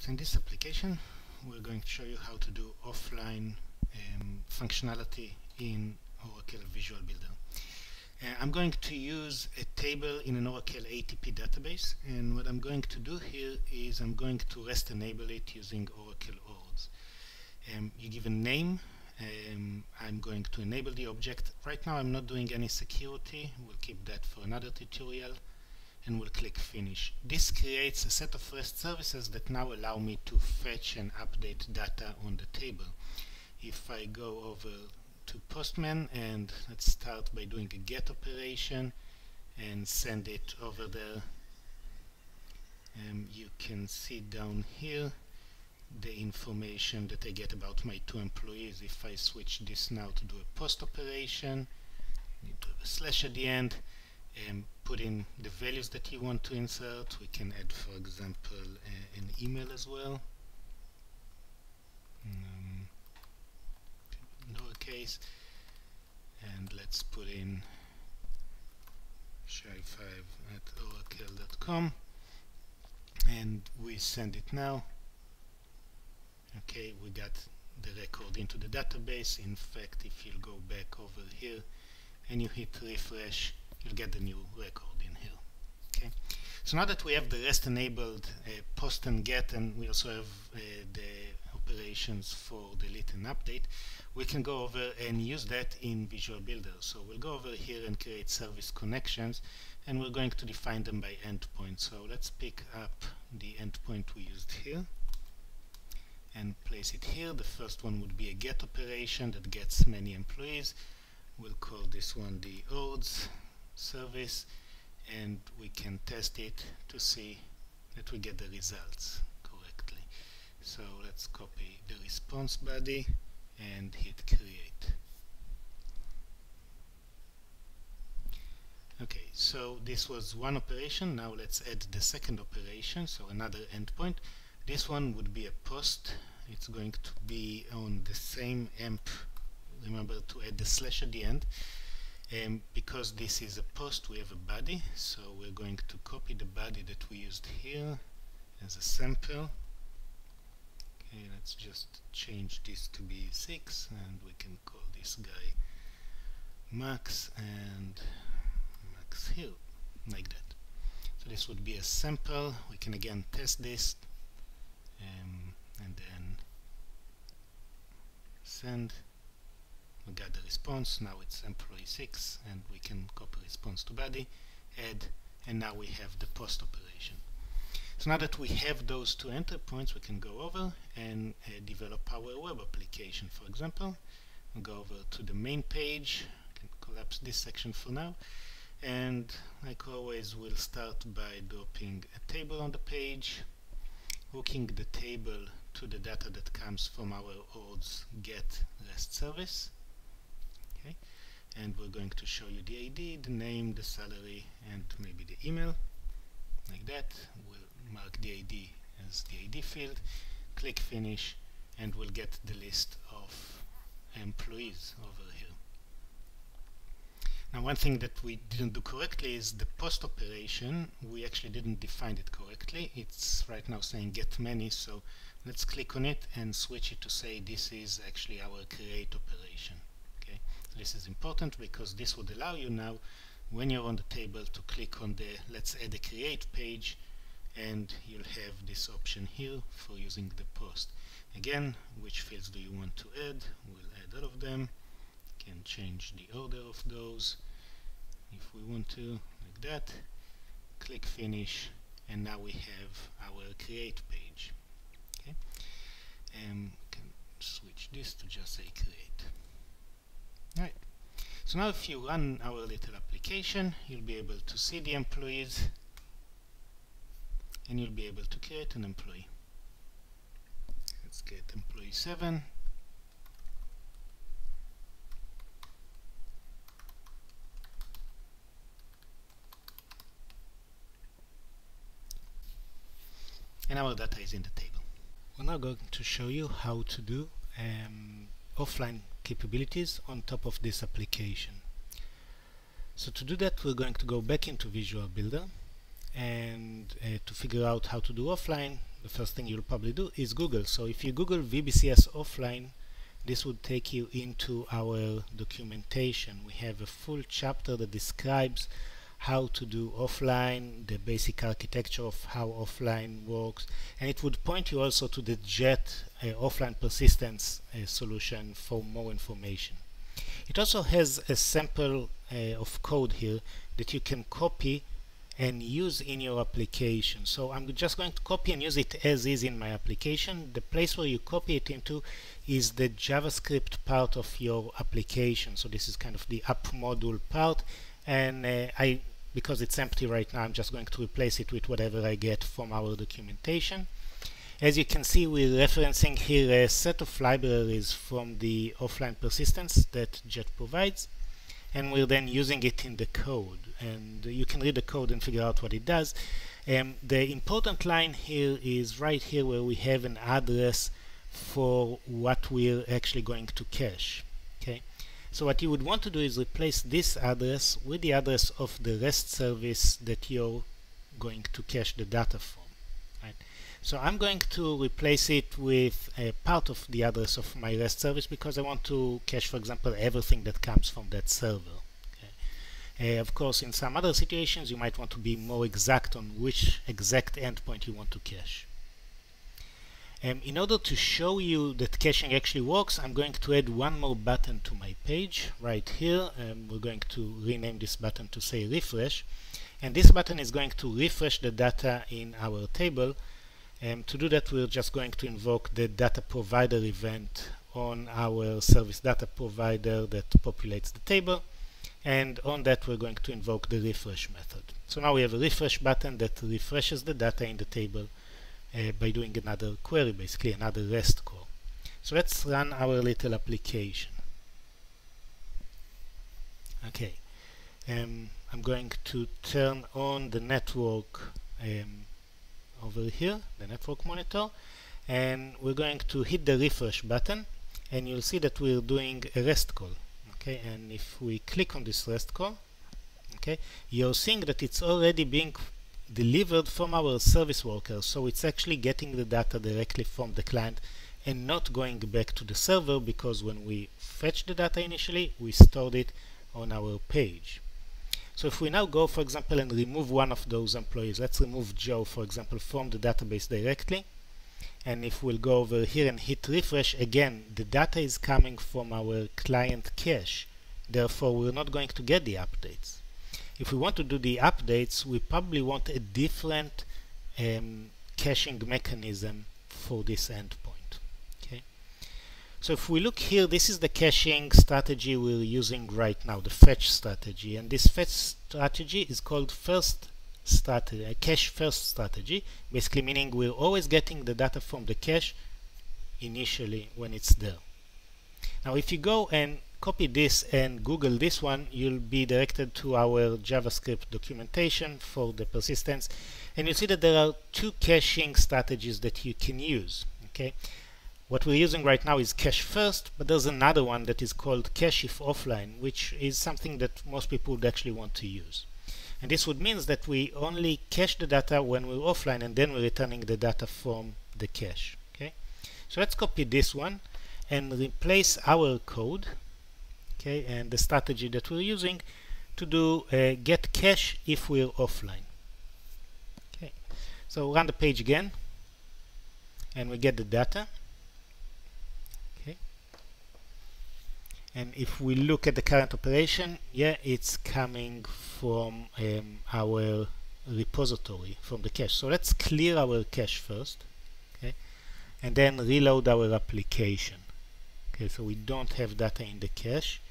So in this application we're going to show you how to do offline um, functionality in Oracle Visual Builder. Uh, I'm going to use a table in an Oracle ATP database and what I'm going to do here is I'm going to REST enable it using Oracle ORDS. Um, you give a name, um, I'm going to enable the object. Right now I'm not doing any security, we'll keep that for another tutorial and we'll click finish. This creates a set of REST services that now allow me to fetch and update data on the table. If I go over to Postman and let's start by doing a get operation and send it over there um, you can see down here the information that I get about my two employees. If I switch this now to do a post operation, need to have a slash at the end, and put in the values that you want to insert. We can add, for example, uh, an email as well. Um, lowercase. And let's put in shay5 at oracle.com and we send it now okay we got the record into the database in fact if you go back over here and you hit refresh you'll get the new record. So now that we have the REST enabled uh, post and get and we also have uh, the operations for delete and update, we can go over and use that in Visual Builder. So we'll go over here and create service connections and we're going to define them by endpoint. So let's pick up the endpoint we used here and place it here. The first one would be a get operation that gets many employees. We'll call this one the ORDS service and we can test it to see that we get the results correctly. So let's copy the response body and hit create. Okay, so this was one operation. Now let's add the second operation, so another endpoint. This one would be a post. It's going to be on the same amp. Remember to add the slash at the end and because this is a post we have a body so we're going to copy the body that we used here as a sample. Okay let's just change this to be 6 and we can call this guy max and max hill, like that. So this would be a sample. We can again test this um, and then send we got the response now it's employee 6 and we can copy response to body add and now we have the post operation so now that we have those two enter points we can go over and uh, develop our web application for example. We'll go over to the main page can collapse this section for now and like always we'll start by dropping a table on the page hooking the table to the data that comes from our ORDS get REST service and we're going to show you the ID, the name, the salary and maybe the email. Like that we'll mark the ID as the ID field click finish and we'll get the list of employees over here. Now one thing that we didn't do correctly is the post operation. We actually didn't define it correctly. It's right now saying get many so let's click on it and switch it to say this is actually our create operation this is important because this would allow you now when you're on the table to click on the let's add a create page and you'll have this option here for using the post. Again, which fields do you want to add? We'll add all of them. Can change the order of those if we want to, like that. Click finish and now we have our create page. Okay, and can switch this to just say create. So now if you run our little application, you'll be able to see the employees and you'll be able to create an employee. Let's get employee 7. And our data is in the table. We're now going to show you how to do um, offline capabilities on top of this application. So to do that we're going to go back into Visual Builder and uh, to figure out how to do offline the first thing you'll probably do is Google. So if you Google VBCS offline, this would take you into our documentation. We have a full chapter that describes how to do offline, the basic architecture of how offline works, and it would point you also to the JET uh, offline persistence uh, solution for more information. It also has a sample uh, of code here that you can copy and use in your application. So I'm just going to copy and use it as is in my application. The place where you copy it into is the JavaScript part of your application. So this is kind of the app module part and uh, I because it's empty right now I'm just going to replace it with whatever I get from our documentation. As you can see we're referencing here a set of libraries from the offline persistence that JET provides and we're then using it in the code and you can read the code and figure out what it does. Um, the important line here is right here where we have an address for what we're actually going to cache. So what you would want to do is replace this address with the address of the REST service that you're going to cache the data from. Right? So I'm going to replace it with a part of the address of my REST service because I want to cache, for example, everything that comes from that server. Uh, of course, in some other situations, you might want to be more exact on which exact endpoint you want to cache. Um, in order to show you that caching actually works, I'm going to add one more button to my page right here. Um, we're going to rename this button to say refresh. And this button is going to refresh the data in our table. Um, to do that, we're just going to invoke the data provider event on our service data provider that populates the table. And on that, we're going to invoke the refresh method. So now we have a refresh button that refreshes the data in the table uh, by doing another query, basically another REST call. So let's run our little application. Okay, um, I'm going to turn on the network um, over here, the network monitor, and we're going to hit the refresh button, and you'll see that we're doing a REST call. Okay, and if we click on this REST call, okay, you're seeing that it's already being delivered from our service worker so it's actually getting the data directly from the client and not going back to the server because when we fetch the data initially we stored it on our page. So if we now go for example and remove one of those employees let's remove Joe for example from the database directly. And if we'll go over here and hit refresh again the data is coming from our client cache. Therefore we're not going to get the updates if we want to do the updates, we probably want a different um, caching mechanism for this endpoint. Okay. So if we look here, this is the caching strategy we're using right now, the fetch strategy. And this fetch strategy is called first strategy, a cache first strategy, basically meaning we're always getting the data from the cache initially when it's there. Now if you go and copy this and Google this one, you'll be directed to our JavaScript documentation for the persistence. And you'll see that there are two caching strategies that you can use. Okay, What we're using right now is cache first, but there's another one that is called cache if offline, which is something that most people would actually want to use. And this would mean that we only cache the data when we're offline and then we're returning the data from the cache. Okay, So let's copy this one and replace our code okay and the strategy that we're using to do uh, get cache if we're offline. Okay so run the page again and we get the data. Okay. And if we look at the current operation yeah it's coming from um, our repository from the cache. So let's clear our cache first okay and then reload our application. Okay so we don't have data in the cache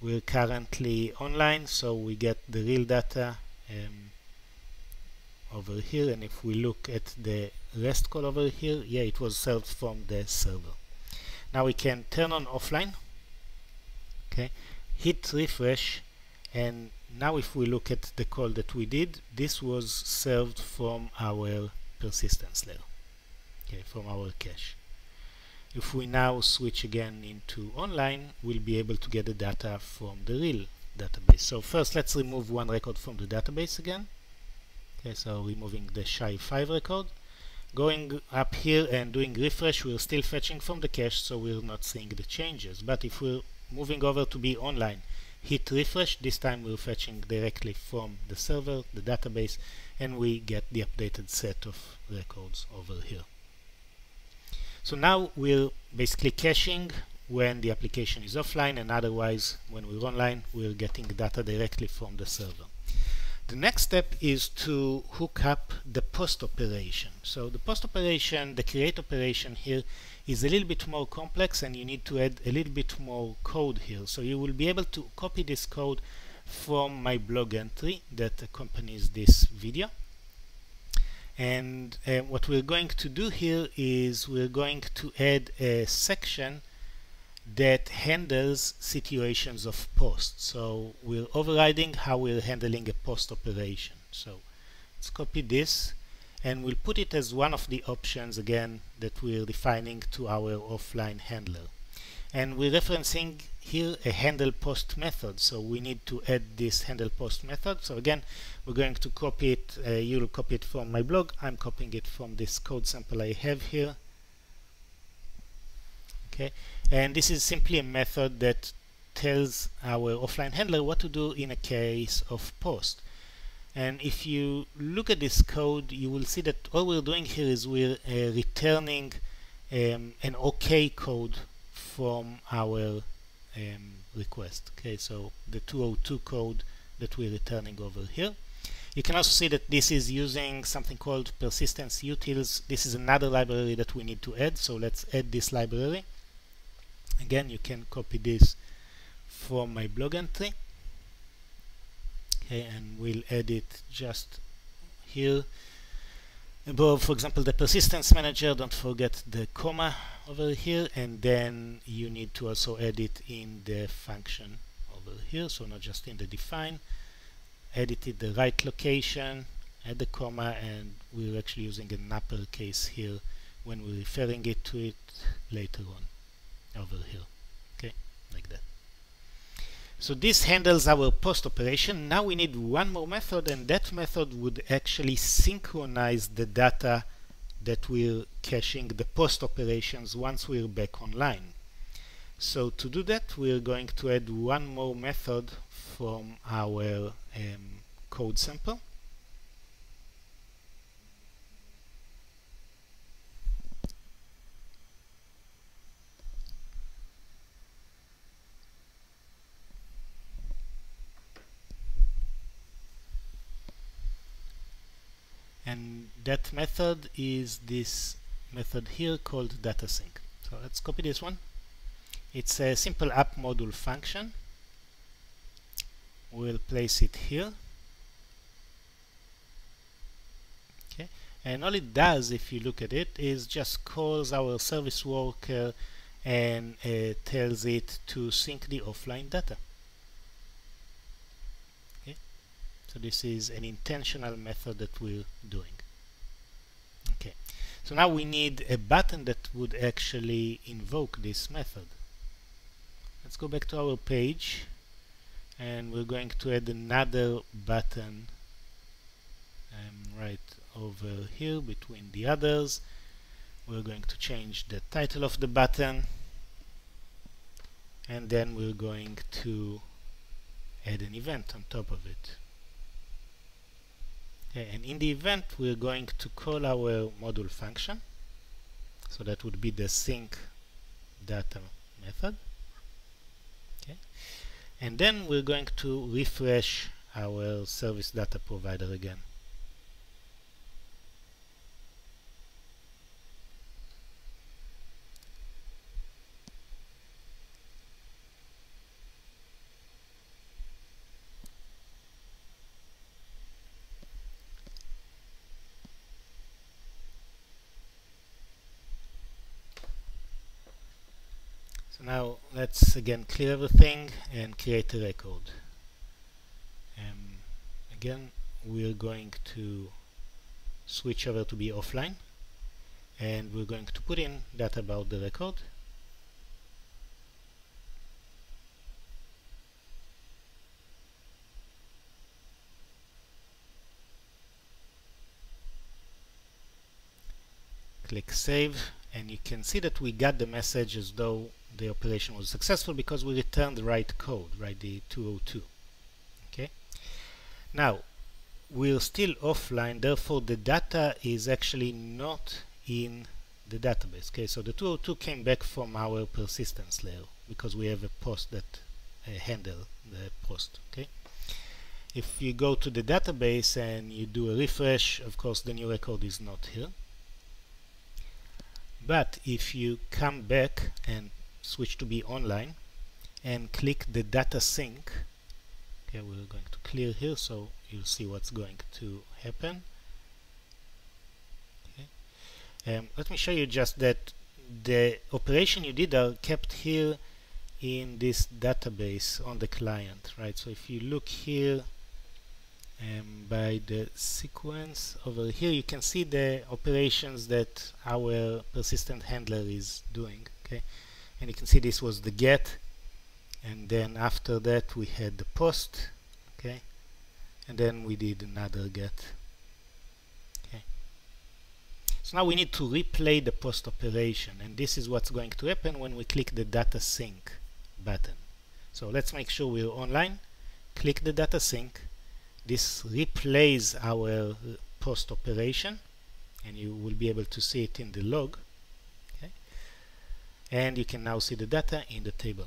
we're currently online so we get the real data um, over here. And if we look at the REST call over here yeah it was served from the server. Now we can turn on offline. Okay. Hit refresh. And now if we look at the call that we did this was served from our persistence layer. Okay from our cache if we now switch again into online, we'll be able to get the data from the real database. So first let's remove one record from the database again. Okay, so removing the SHA-5 record. going up here and doing refresh we're still fetching from the cache so we're not seeing the changes but if we're moving over to be online hit refresh this time we're fetching directly from the server the database and we get the updated set of records over here so now we're basically caching when the application is offline and otherwise when we're online we're getting data directly from the server the next step is to hook up the post operation. So the post operation, the create operation here is a little bit more complex and you need to add a little bit more code here. So you will be able to copy this code from my blog entry that accompanies this video. And uh, what we're going to do here is we're going to add a section that handles situations of post. So we're overriding how we're handling a post operation. So let's copy this and we'll put it as one of the options again that we're defining to our offline handler. And we're referencing here a handle post method. So we need to add this handle post method. So again, we're going to copy it. Uh, you'll copy it from my blog. I'm copying it from this code sample I have here. Okay and this is simply a method that tells our offline handler what to do in a case of post and if you look at this code you will see that all we're doing here is we're uh, returning um, an OK code from our um, request. Okay so the 202 code that we're returning over here. You can also see that this is using something called persistence utils. This is another library that we need to add so let's add this library. Again you can copy this from my blog entry. Okay and we'll add it just here above for example the persistence manager don't forget the comma over here and then you need to also add it in the function over here so not just in the define. Edit it the right location add the comma and we're actually using an uppercase here when we're referring it to it later on over here. Okay? Like that so this handles our post operation now we need one more method and that method would actually synchronize the data that we're caching the post operations once we're back online. So to do that we're going to add one more method from our um, code sample and that method is this method here called data sync so let's copy this one. It's a simple app module function. We'll place it here. Okay. And all it does if you look at it is just calls our service worker and uh, tells it to sync the offline data So this is an intentional method that we're doing. Okay. So now we need a button that would actually invoke this method. Let's go back to our page and we're going to add another button um, right over here between the others. We're going to change the title of the button and then we're going to add an event on top of it. Okay, and in the event we're going to call our module function so that would be the sync data method. Okay. And then we're going to refresh our service data provider again So now let's again clear everything and create a record. Um, again, we're going to switch over to be offline and we're going to put in that about the record click save and you can see that we got the message as though the operation was successful because we returned the right code, right, the 202. Okay. Now, we're still offline, therefore the data is actually not in the database. Okay, so the 202 came back from our persistence layer because we have a post that uh, handle the post. Okay, if you go to the database and you do a refresh, of course the new record is not here. But if you come back and switch to be online and click the data sync, okay, we're going to clear here so you'll see what's going to happen. Okay. Um, let me show you just that the operation you did are kept here in this database on the client, right? So if you look here um, by the sequence over here, you can see the operations that our persistent handler is doing, okay? And you can see this was the get, and then after that we had the post, okay? And then we did another get. Okay. So now we need to replay the post operation, and this is what's going to happen when we click the data sync button. So let's make sure we're online. Click the data sync. This replays our uh, post operation and you will be able to see it in the log. And you can now see the data in the table.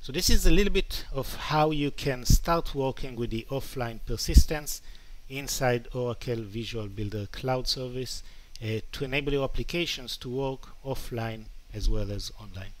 So this is a little bit of how you can start working with the offline persistence inside Oracle Visual Builder Cloud Service uh, to enable your applications to work offline as well as online.